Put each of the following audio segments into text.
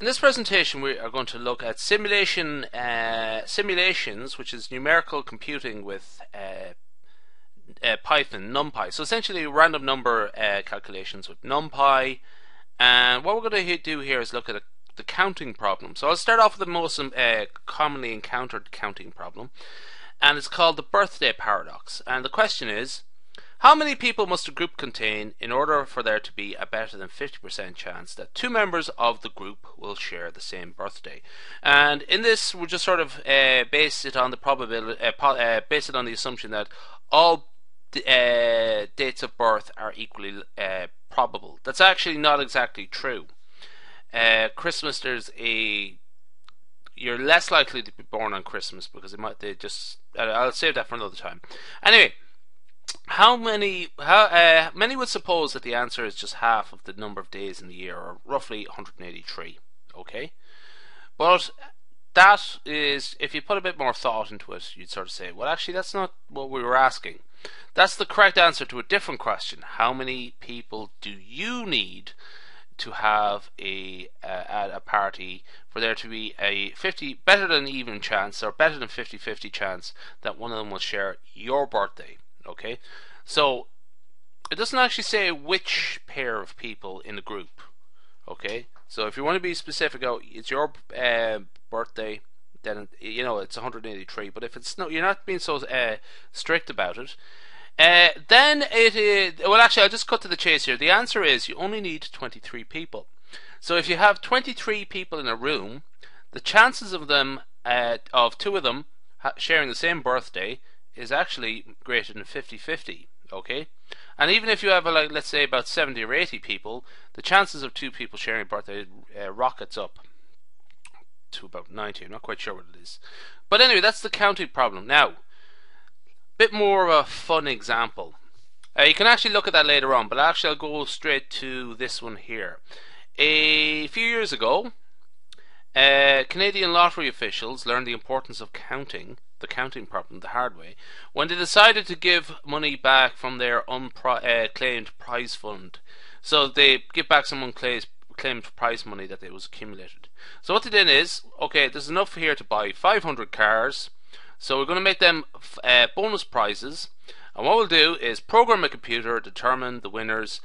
In this presentation, we are going to look at simulation uh, simulations, which is numerical computing with uh, uh, Python, NumPy. So essentially, random number uh, calculations with NumPy. And what we're going to do here is look at a, the counting problem. So I'll start off with the most uh, commonly encountered counting problem, and it's called the birthday paradox. And the question is, how many people must a group contain in order for there to be a better than 50% chance that two members of the group will share the same birthday? And in this, we'll just sort of uh, base it on the probability, uh, uh, base it on the assumption that all uh, dates of birth are equally uh, probable. That's actually not exactly true. Uh, Christmas, there's a you're less likely to be born on Christmas because it might they just I'll save that for another time. Anyway how many how uh, many would suppose that the answer is just half of the number of days in the year or roughly 183 okay? But that is if you put a bit more thought into it you'd sort of say well actually that's not what we were asking. That's the correct answer to a different question. How many people do you need to have a uh, a party for there to be a 50 better than even chance or better than 50-50 chance that one of them will share your birthday Okay, so it doesn't actually say which pair of people in the group. Okay, so if you want to be specific, oh, it's your uh, birthday, then you know it's 183. But if it's no, you're not being so uh, strict about it. Uh, then it is well. Actually, I'll just cut to the chase here. The answer is you only need 23 people. So if you have 23 people in a room, the chances of them uh, of two of them sharing the same birthday is actually greater than 50-50, okay? And even if you have, a, like, let's say about 70 or 80 people, the chances of two people sharing a birthday uh, rockets up to about 90. I'm not quite sure what it is. But anyway, that's the counting problem. Now, bit more of a fun example. Uh, you can actually look at that later on, but actually I'll go straight to this one here. A few years ago, uh, Canadian lottery officials learned the importance of counting the counting problem the hard way when they decided to give money back from their unclaimed uh, prize fund. So they give back some unclaimed prize money that they was accumulated. So what they did is, okay, there's enough here to buy 500 cars. So we're going to make them uh, bonus prizes. And what we'll do is program a computer, determine the winners.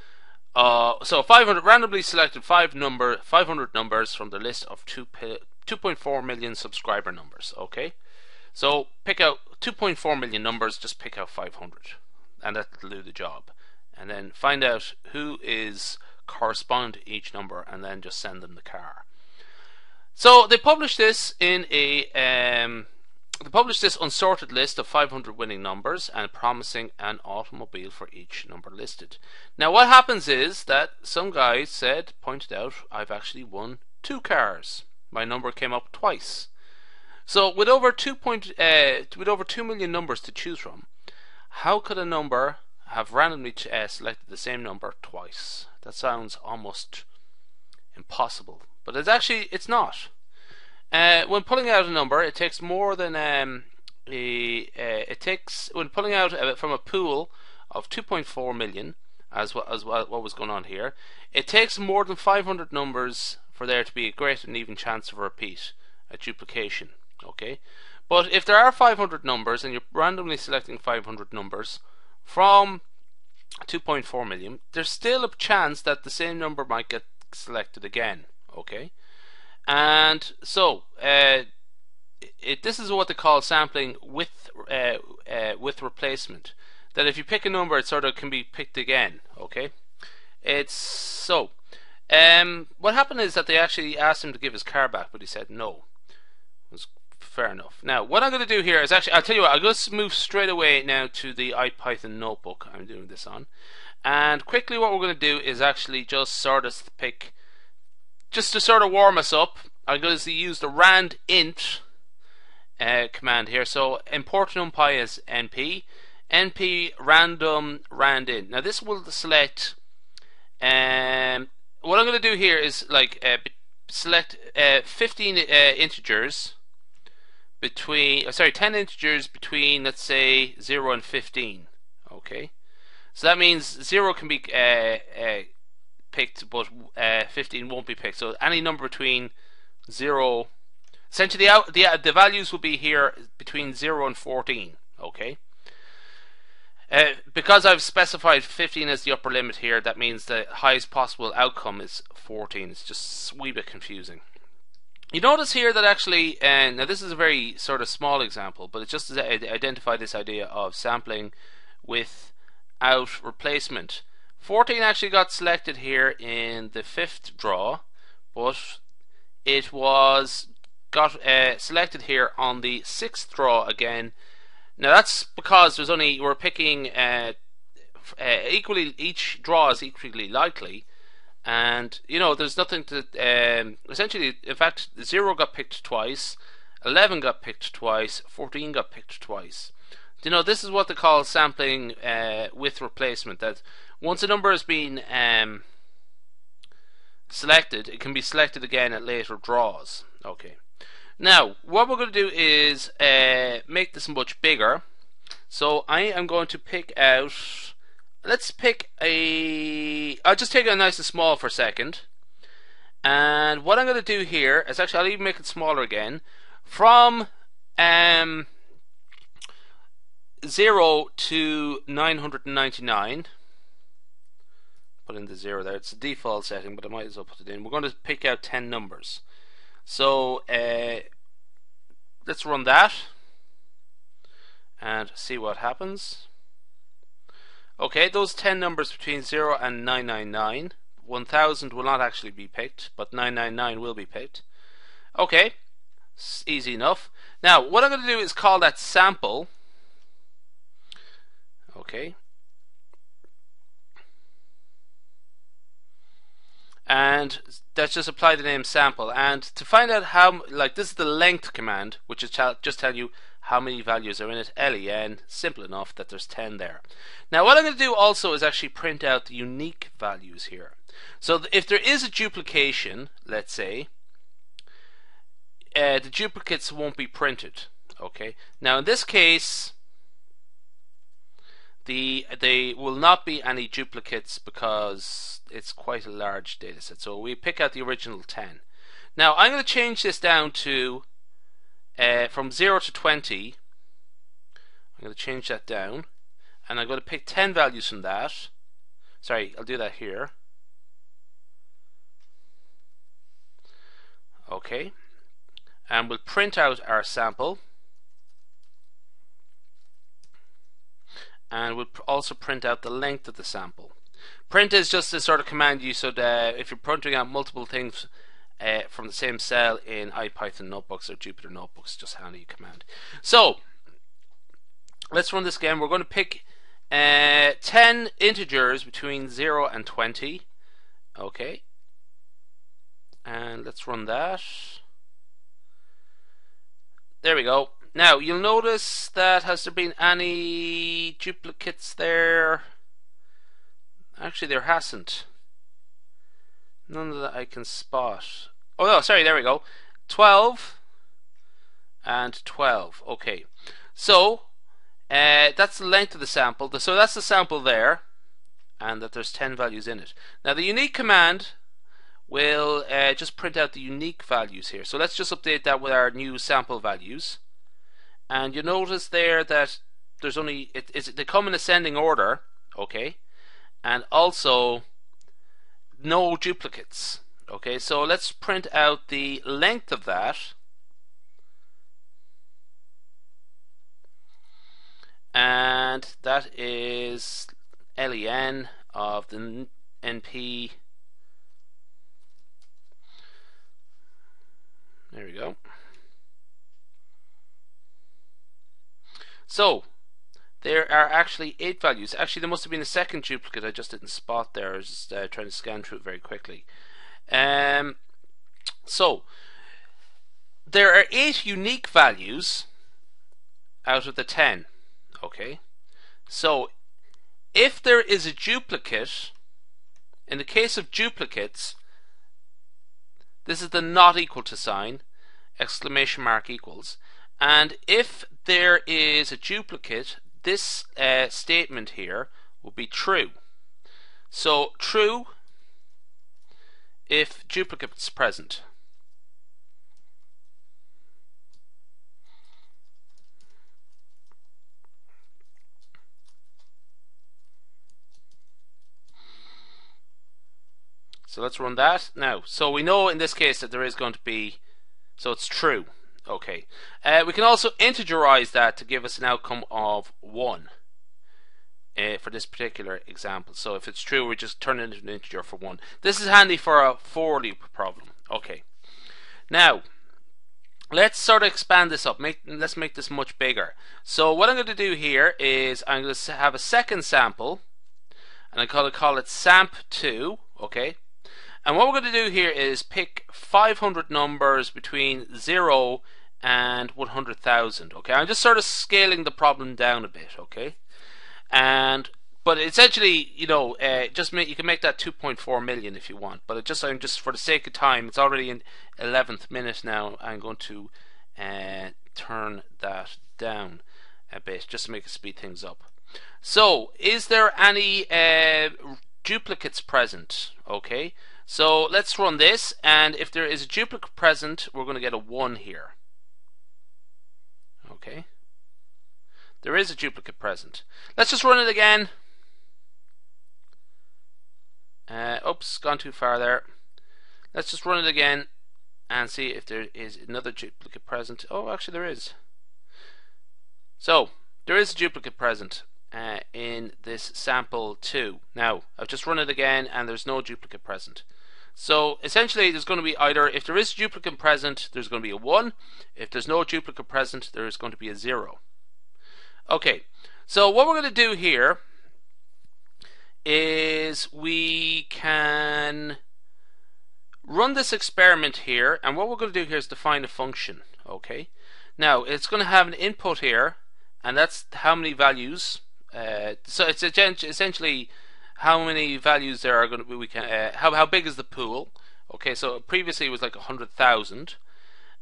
Uh, so 500 randomly selected five number 500 numbers from the list of 2 2.4 million subscriber numbers. Okay. So pick out 2.4 million numbers, just pick out 500, and that'll do the job. And then find out who is correspond to each number, and then just send them the car. So they published this in a um, they published this unsorted list of 500 winning numbers and promising an automobile for each number listed. Now what happens is that some guy said, pointed out, I've actually won two cars. My number came up twice. So with over two point uh, with over two million numbers to choose from, how could a number have randomly uh, selected the same number twice? That sounds almost impossible, but it's actually it's not. Uh, when pulling out a number, it takes more than um, a, uh, it takes when pulling out from a pool of 2.4 million, as what as what was going on here. It takes more than 500 numbers for there to be a great and even chance of a repeat, a duplication okay? But if there are 500 numbers and you're randomly selecting 500 numbers from 2.4 million there's still a chance that the same number might get selected again. Okay? And so uh, it, this is what they call sampling with uh, uh, with replacement. That if you pick a number it sort of can be picked again. Okay? It's so um, what happened is that they actually asked him to give his car back but he said no fair enough. Now, what I'm going to do here is actually, I'll tell you what, I'll just move straight away now to the IPython notebook I'm doing this on. And quickly what we're going to do is actually just sort of pick, just to sort of warm us up, I'm going to use the rand int uh, command here. So import numpy as np, np random rand int. Now this will select, um, what I'm going to do here is like uh, select uh, 15 uh, integers between, oh, sorry, 10 integers between, let's say, 0 and 15. Okay? So that means 0 can be uh, uh, picked, but uh, 15 won't be picked. So any number between 0, essentially the, the, uh, the values will be here between 0 and 14. Okay. Uh, because I've specified 15 as the upper limit here, that means the highest possible outcome is 14. It's just a wee bit confusing. You notice here that actually, uh, now this is a very sort of small example, but it just to identify this idea of sampling without replacement. 14 actually got selected here in the fifth draw, but it was got uh, selected here on the sixth draw again now that's because there's only we're picking uh, uh, equally each draw is equally likely, and you know there's nothing to um, essentially. In fact, zero got picked twice, eleven got picked twice, fourteen got picked twice. You know this is what they call sampling uh, with replacement. That once a number has been um, selected, it can be selected again at later draws. Okay. Now, what we're going to do is uh, make this much bigger. So I am going to pick out, let's pick a, I'll just take it nice and small for a second. And what I'm going to do here is actually, I'll even make it smaller again. From um, 0 to 999, put in the 0 there, it's a default setting, but I might as well put it in. We're going to pick out 10 numbers. So uh, let's run that and see what happens. Okay, those 10 numbers between 0 and 999. 1000 will not actually be picked, but 999 will be picked. Okay, easy enough. Now, what I'm going to do is call that sample. Okay, and let's just apply the name sample and to find out how like this is the length command which is just tell you how many values are in it? Len simple enough that there's 10 there. Now what I'm going to do also is actually print out the unique values here. So if there is a duplication let's say uh, the duplicates won't be printed okay? Now in this case the they will not be any duplicates because it's quite a large data set. So we pick out the original 10. Now I'm going to change this down to uh, from 0 to 20. I'm going to change that down and I'm going to pick 10 values from that. Sorry, I'll do that here. Okay. And we'll print out our sample. and we'll also print out the length of the sample. Print is just a sort of command you so that if you're printing out multiple things uh, from the same cell in IPython notebooks or Jupyter notebooks, just handy command. So let's run this again. We're going to pick uh, 10 integers between 0 and 20. Okay. And let's run that. There we go. Now, you'll notice that has there been any duplicates there? Actually, there hasn't. None of that I can spot. Oh, no, sorry, there we go. 12 and 12. Okay. So, uh, that's the length of the sample. So that's the sample there, and that there's 10 values in it. Now, the unique command will uh, just print out the unique values here. So let's just update that with our new sample values and you notice there that there's only it, they come in ascending order okay and also no duplicates. Okay so let's print out the length of that. And that is len of the np there we go. So, there are actually eight values. Actually, there must have been a second duplicate I just didn't spot there. I was just uh, trying to scan through it very quickly. Um, so, there are eight unique values out of the ten. Okay, so if there is a duplicate, in the case of duplicates, this is the not equal to sign, exclamation mark equals. And if there is a duplicate, this uh, statement here will be true. So true if duplicates present. So let's run that now. So we know in this case that there is going to be, so it's true. Okay. Uh, we can also integerize that to give us an outcome of 1 uh, for this particular example. So if it's true, we just turn it into an integer for 1. This is handy for a for loop problem. Okay. Now, let's sort of expand this up. Make, let's make this much bigger. So what I'm going to do here is I'm going to have a second sample, and I'm going to call it samp2. Okay. And what we're going to do here is pick 500 numbers between 0 and 100,000. Okay, I'm just sort of scaling the problem down a bit. Okay, and but essentially, you know, uh, just make, you can make that 2.4 million if you want. But it just I'm just for the sake of time, it's already in 11th minute now. I'm going to uh, turn that down a bit just to make it speed things up. So, is there any uh, duplicates present? Okay. So let's run this, and if there is a duplicate present, we're going to get a 1 here. Okay. There is a duplicate present. Let's just run it again. Uh, oops, gone too far there. Let's just run it again and see if there is another duplicate present. Oh, actually there is. So, there is a duplicate present uh, in this sample 2. Now, I've just run it again and there's no duplicate present. So essentially there's going to be either, if there is a duplicate present, there's going to be a 1. If there's no duplicate present, there is going to be a 0. Okay, so what we're going to do here is we can run this experiment here, and what we're going to do here is define a function. Okay, now it's going to have an input here, and that's how many values. Uh, so it's essentially how many values there are going to be. We can uh, how how big is the pool? Okay, so previously it was like hundred thousand,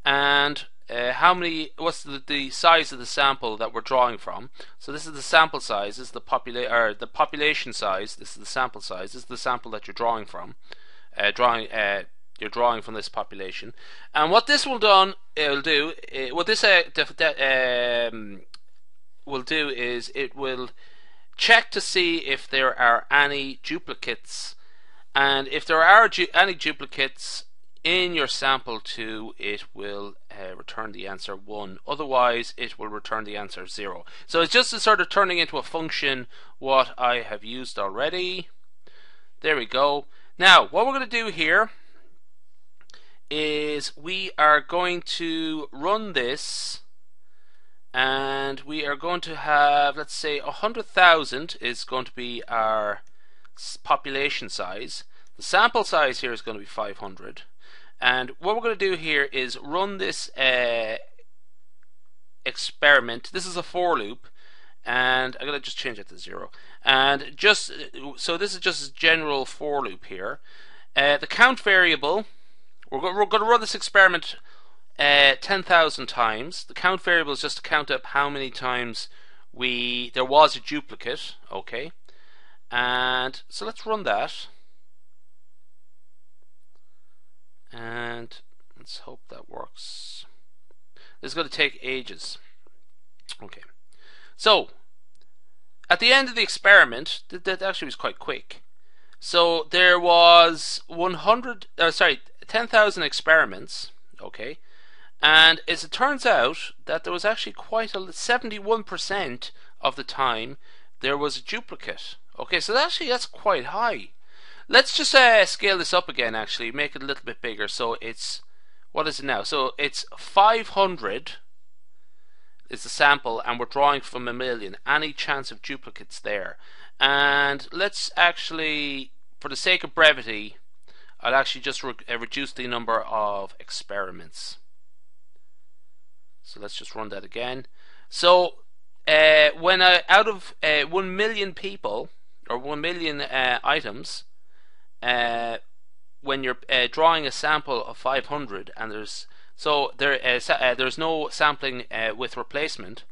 and uh, how many? What's the, the size of the sample that we're drawing from? So this is the sample size. This is the popula- or the population size. This is the sample size. This is the sample that you're drawing from. Uh, drawing. Uh, you're drawing from this population, and what this will done, it'll do. What this uh, um, will do is it will check to see if there are any duplicates. And if there are du any duplicates in your sample 2 it will uh, return the answer 1 otherwise it will return the answer 0 so it's just sort of turning into a function what I have used already. There we go. Now what we're going to do here is we are going to run this and we are going to have let's say 100,000 is going to be our population size. The sample size here is going to be 500 and what we're going to do here is run this uh, experiment. This is a for loop and I'm going to just change it to zero. And just so this is just a general for loop here. Uh, the count variable we're going to run this experiment uh, 10,000 times. The count variable is just to count up how many times we there was a duplicate. Okay. And so let's run that. And let's hope that works. This is going to take ages. Okay. So, at the end of the experiment, that, that actually was quite quick. So there was 100, uh, sorry, 10,000 experiments, okay, and as it turns out that there was actually quite a 71% of the time there was a duplicate. Okay, so actually that's quite high. Let's just uh, scale this up again actually, make it a little bit bigger. So it's, what is it now? So it's 500 is the sample and we're drawing from a million. Any chance of duplicates there? And let's actually, for the sake of brevity, I'll actually just re uh, reduce the number of experiments. So let's just run that again. So uh, when uh, out of uh, 1 million people or 1 million uh, items, uh, when you're uh, drawing a sample of 500 and there's so there there's no sampling with replacement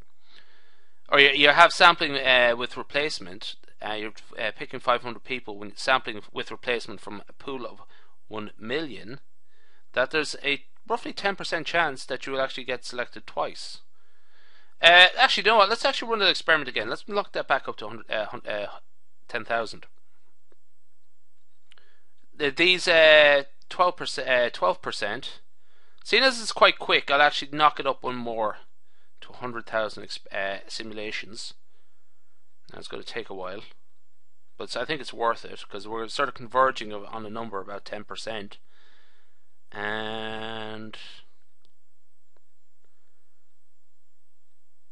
or you, you have sampling with replacement you're picking 500 people when sampling with replacement from a pool of 1 million, that there's a roughly 10% chance that you will actually get selected twice. Uh, actually, you know what? Let's actually run the experiment again. Let's lock that back up to uh, uh, 10,000. These 12%, uh, 12%, seeing as it's quite quick, I'll actually knock it up one more to 100,000 uh, simulations. That's going to take a while. But I think it's worth it because we're sort of converging on a number about 10%. And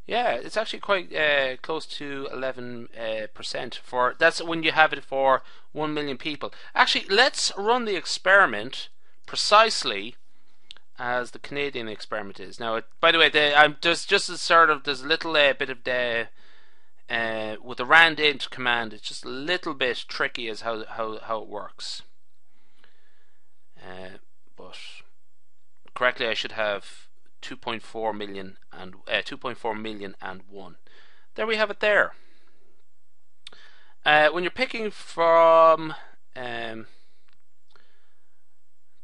yeah, it's actually quite uh, close to 11 uh, percent for that's when you have it for 1 million people. Actually, let's run the experiment precisely as the Canadian experiment is. Now, by the way, the, I'm just just a sort of there's a little uh, bit of the uh, with the randint command, it's just a little bit tricky as how how how it works. Uh, but correctly, I should have 2.4 million and uh, 2.4 million and one. There we have it. There. Uh, when you're picking from um,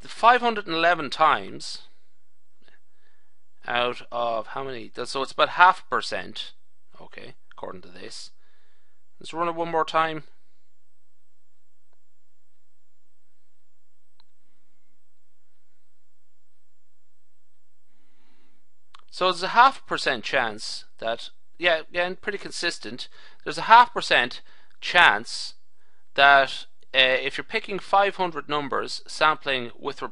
the 511 times out of how many? So it's about half percent. Okay according to this. Let's run it one more time. So there's a half percent chance that, yeah, yeah, pretty consistent. There's a half percent chance that uh, if you're picking 500 numbers, sampling with, uh,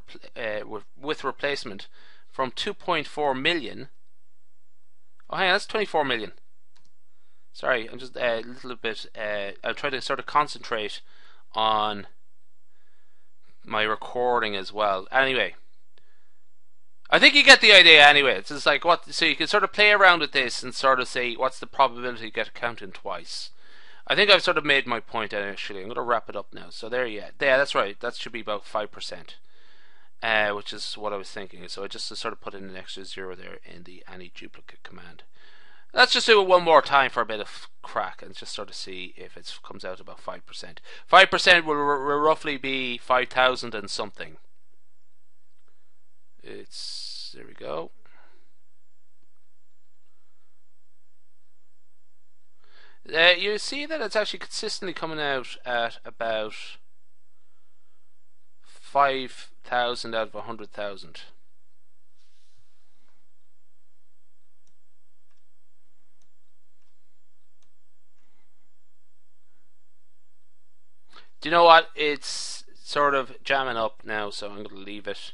with, with replacement from 2.4 million. Oh, hang on, that's 24 million. Sorry, I'm just a little bit. Uh, I'm trying to sort of concentrate on my recording as well. Anyway, I think you get the idea. Anyway, it's just like what. So you can sort of play around with this and sort of say what's the probability you get counting twice. I think I've sort of made my point initially. I'm going to wrap it up now. So there, yeah, yeah, that's right. That should be about five percent, uh, which is what I was thinking. So I just sort of put in an extra zero there in the any duplicate command. Let's just do it one more time for a bit of crack and just sort of see if it comes out about 5%. 5% will roughly be 5,000 and something. It's, there we go. Uh, you see that it's actually consistently coming out at about 5,000 out of 100,000. Do you know what? It's sort of jamming up now, so I'm going to leave it.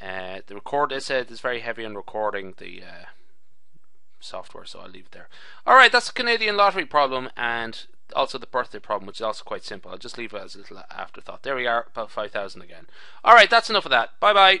Uh, the record is said is very heavy on recording the uh, software, so I'll leave it there. All right, that's the Canadian lottery problem, and also the birthday problem, which is also quite simple. I'll just leave it as a little afterthought. There we are, about 5,000 again. All right, that's enough of that. Bye bye.